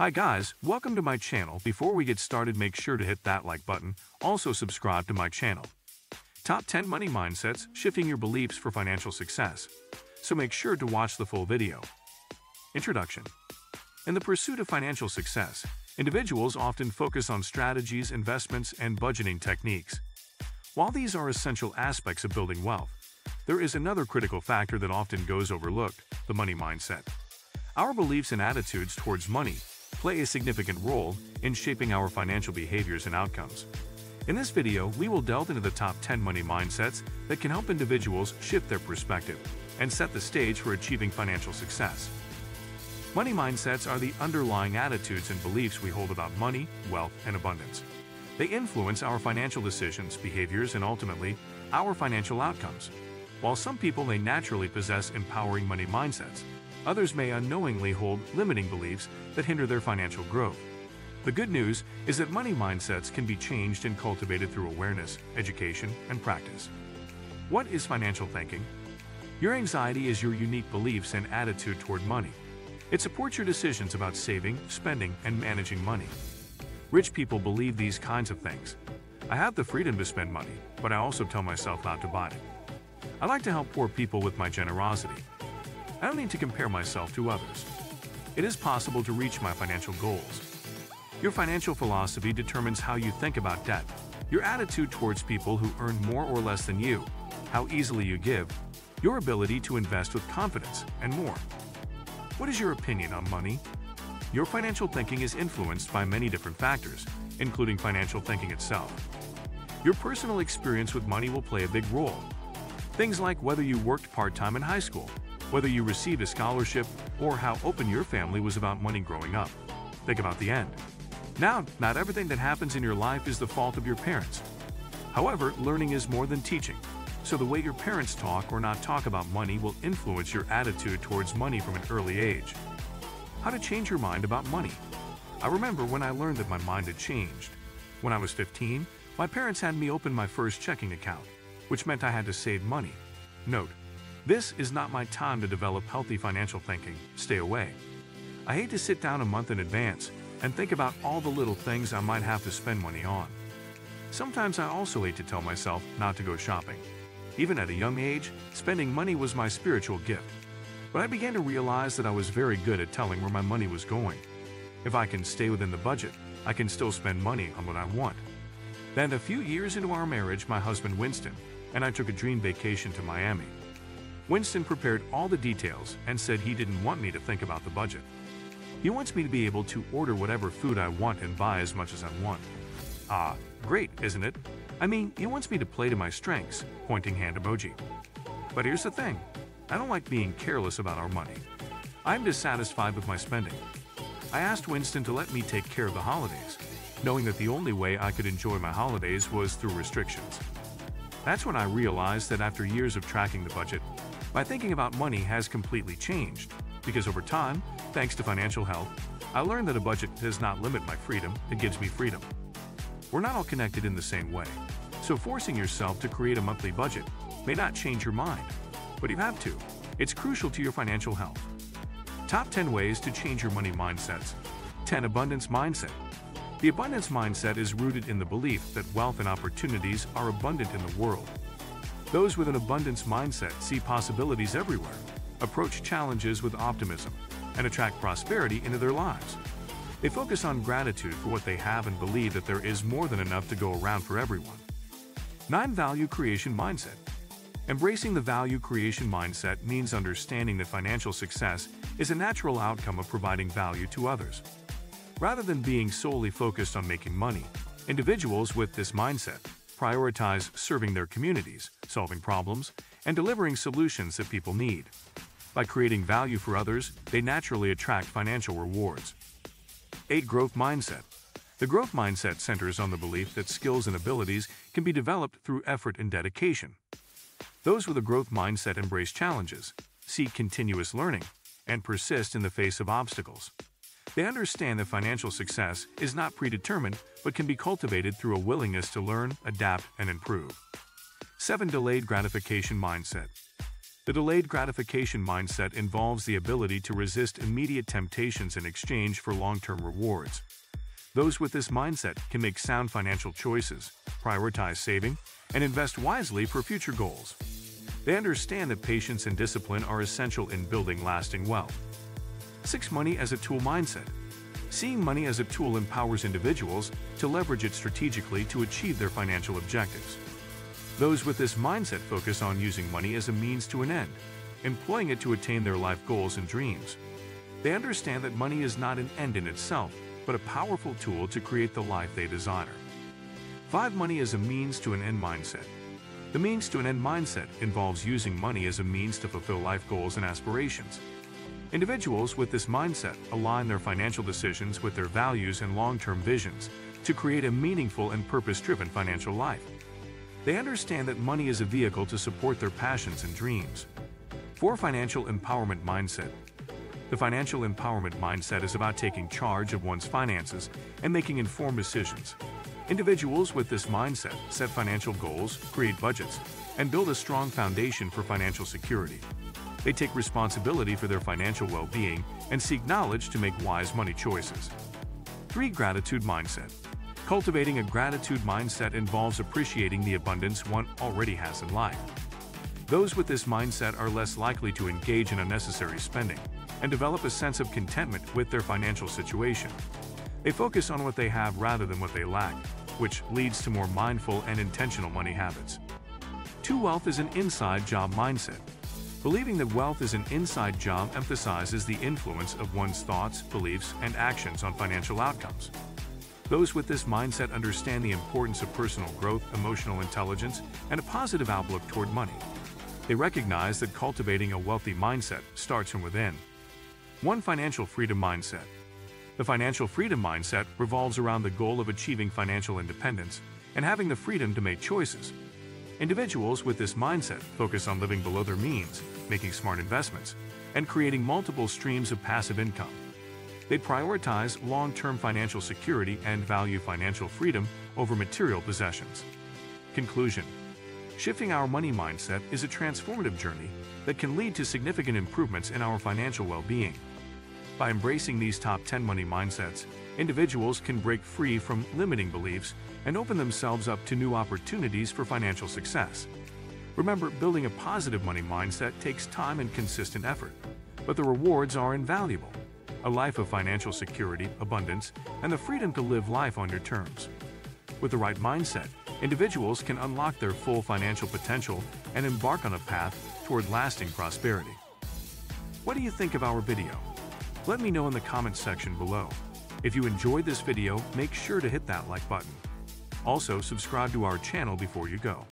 Hi guys, welcome to my channel. Before we get started, make sure to hit that like button. Also subscribe to my channel. Top 10 Money Mindsets Shifting Your Beliefs for Financial Success. So make sure to watch the full video. Introduction In the pursuit of financial success, individuals often focus on strategies, investments, and budgeting techniques. While these are essential aspects of building wealth, there is another critical factor that often goes overlooked the money mindset. Our beliefs and attitudes towards money play a significant role in shaping our financial behaviors and outcomes. In this video, we will delve into the top 10 money mindsets that can help individuals shift their perspective and set the stage for achieving financial success. Money mindsets are the underlying attitudes and beliefs we hold about money, wealth, and abundance. They influence our financial decisions, behaviors, and ultimately, our financial outcomes. While some people may naturally possess empowering money mindsets, others may unknowingly hold limiting beliefs that hinder their financial growth. The good news is that money mindsets can be changed and cultivated through awareness, education, and practice. What is financial thinking? Your anxiety is your unique beliefs and attitude toward money. It supports your decisions about saving, spending, and managing money. Rich people believe these kinds of things. I have the freedom to spend money, but I also tell myself not to buy it. I like to help poor people with my generosity. I don't need to compare myself to others. It is possible to reach my financial goals. Your financial philosophy determines how you think about debt, your attitude towards people who earn more or less than you, how easily you give, your ability to invest with confidence, and more. What is your opinion on money? Your financial thinking is influenced by many different factors, including financial thinking itself. Your personal experience with money will play a big role. Things like whether you worked part-time in high school, whether you received a scholarship, or how open your family was about money growing up. Think about the end. Now, not everything that happens in your life is the fault of your parents. However, learning is more than teaching, so the way your parents talk or not talk about money will influence your attitude towards money from an early age. How to change your mind about money. I remember when I learned that my mind had changed. When I was 15, my parents had me open my first checking account which meant I had to save money. Note, this is not my time to develop healthy financial thinking. Stay away. I hate to sit down a month in advance and think about all the little things I might have to spend money on. Sometimes I also hate to tell myself not to go shopping. Even at a young age, spending money was my spiritual gift. But I began to realize that I was very good at telling where my money was going. If I can stay within the budget, I can still spend money on what I want. Then a few years into our marriage, my husband Winston and I took a dream vacation to Miami. Winston prepared all the details and said he didn't want me to think about the budget. He wants me to be able to order whatever food I want and buy as much as I want. Ah, great, isn't it? I mean, he wants me to play to my strengths, pointing hand emoji. But here's the thing I don't like being careless about our money. I'm dissatisfied with my spending. I asked Winston to let me take care of the holidays, knowing that the only way I could enjoy my holidays was through restrictions. That's when I realized that after years of tracking the budget, my thinking about money has completely changed. Because over time, thanks to financial health, I learned that a budget does not limit my freedom, it gives me freedom. We're not all connected in the same way, so forcing yourself to create a monthly budget may not change your mind, but you have to. It's crucial to your financial health. Top 10 ways to change your money mindsets. 10 Abundance Mindset the abundance mindset is rooted in the belief that wealth and opportunities are abundant in the world. Those with an abundance mindset see possibilities everywhere, approach challenges with optimism, and attract prosperity into their lives. They focus on gratitude for what they have and believe that there is more than enough to go around for everyone. 9. Value Creation Mindset Embracing the value creation mindset means understanding that financial success is a natural outcome of providing value to others. Rather than being solely focused on making money, individuals with this mindset prioritize serving their communities, solving problems, and delivering solutions that people need. By creating value for others, they naturally attract financial rewards. 8. Growth Mindset The growth mindset centers on the belief that skills and abilities can be developed through effort and dedication. Those with a growth mindset embrace challenges, seek continuous learning, and persist in the face of obstacles. They understand that financial success is not predetermined but can be cultivated through a willingness to learn, adapt, and improve. 7. Delayed Gratification Mindset The delayed gratification mindset involves the ability to resist immediate temptations in exchange for long-term rewards. Those with this mindset can make sound financial choices, prioritize saving, and invest wisely for future goals. They understand that patience and discipline are essential in building lasting wealth. 6. Money as a tool mindset. Seeing money as a tool empowers individuals to leverage it strategically to achieve their financial objectives. Those with this mindset focus on using money as a means to an end, employing it to attain their life goals and dreams. They understand that money is not an end in itself, but a powerful tool to create the life they desire. 5. Money as a means to an end mindset. The means to an end mindset involves using money as a means to fulfill life goals and aspirations. Individuals with this mindset align their financial decisions with their values and long-term visions to create a meaningful and purpose-driven financial life. They understand that money is a vehicle to support their passions and dreams. For financial empowerment mindset, the financial empowerment mindset is about taking charge of one's finances and making informed decisions. Individuals with this mindset set financial goals, create budgets, and build a strong foundation for financial security. They take responsibility for their financial well-being and seek knowledge to make wise money choices. 3. Gratitude Mindset Cultivating a gratitude mindset involves appreciating the abundance one already has in life. Those with this mindset are less likely to engage in unnecessary spending and develop a sense of contentment with their financial situation. They focus on what they have rather than what they lack, which leads to more mindful and intentional money habits. 2. Wealth is an inside job mindset. Believing that wealth is an inside job emphasizes the influence of one's thoughts, beliefs, and actions on financial outcomes. Those with this mindset understand the importance of personal growth, emotional intelligence, and a positive outlook toward money. They recognize that cultivating a wealthy mindset starts from within. 1. Financial Freedom Mindset The financial freedom mindset revolves around the goal of achieving financial independence and having the freedom to make choices, Individuals with this mindset focus on living below their means, making smart investments, and creating multiple streams of passive income. They prioritize long-term financial security and value financial freedom over material possessions. Conclusion Shifting our money mindset is a transformative journey that can lead to significant improvements in our financial well-being. By embracing these top 10 money mindsets, individuals can break free from limiting beliefs and open themselves up to new opportunities for financial success. Remember, building a positive money mindset takes time and consistent effort, but the rewards are invaluable. A life of financial security, abundance, and the freedom to live life on your terms. With the right mindset, individuals can unlock their full financial potential and embark on a path toward lasting prosperity. What do you think of our video? Let me know in the comments section below. If you enjoyed this video, make sure to hit that like button. Also, subscribe to our channel before you go.